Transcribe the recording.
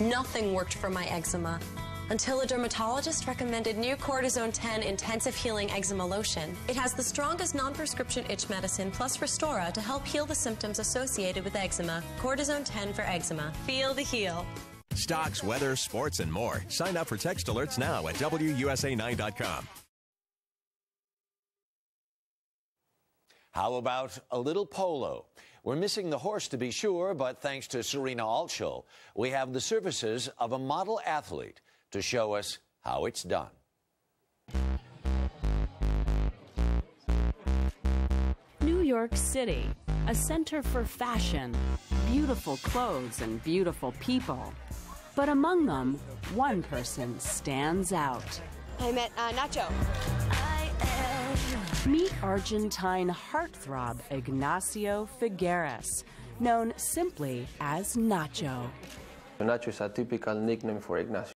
Nothing worked for my eczema until a dermatologist recommended new Cortizone 10 Intensive Healing Eczema Lotion. It has the strongest non prescription itch medicine plus Restora to help heal the symptoms associated with eczema. Cortizone 10 for eczema. Feel the heal. Stocks, weather, sports, and more. Sign up for text alerts now at WUSA9.com. How about a little polo? We're missing the horse to be sure, but thanks to Serena Altschul, we have the services of a model athlete to show us how it's done. New York City, a center for fashion, beautiful clothes, and beautiful people. But among them, one person stands out. I met uh, Nacho. Meet Argentine heartthrob Ignacio Figueras, known simply as Nacho. Nacho is a typical nickname for Ignacio.